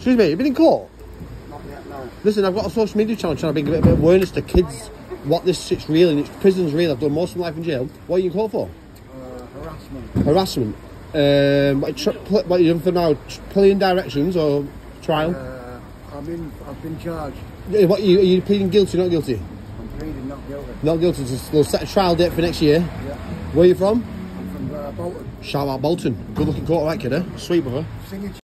Excuse me, you been in court? Listen, I've got a social media channel trying to bring a bit, of awareness to kids what this shit's real and it's prison's real. I've done most of my life in jail. What are you in court for? Uh, harassment. Harassment. Um, what, are you doing for now? Tr- Pulling directions or trial? Uh, I've been, I've been charged. What are you, are you pleading guilty, or not guilty? I'm pleading not guilty. Not guilty. So they'll set a trial date for next year. Yeah. Where are you from? I'm from uh, Bolton. Shout out Bolton. Good looking court, right, kid, eh? Sweet, brother.